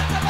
Shut the